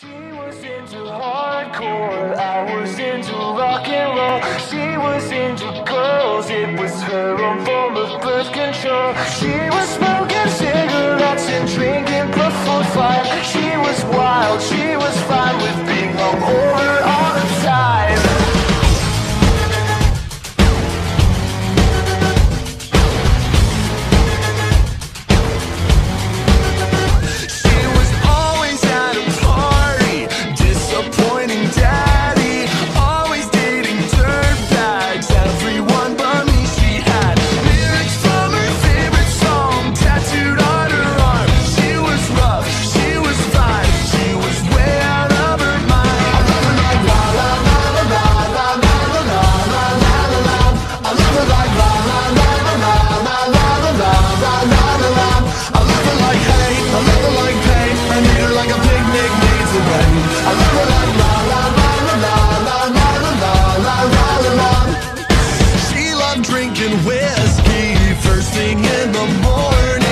She was into hardcore, I was into rock and roll. She was into girls, it was her own form of birth control. She was. whiskey first thing in the morning.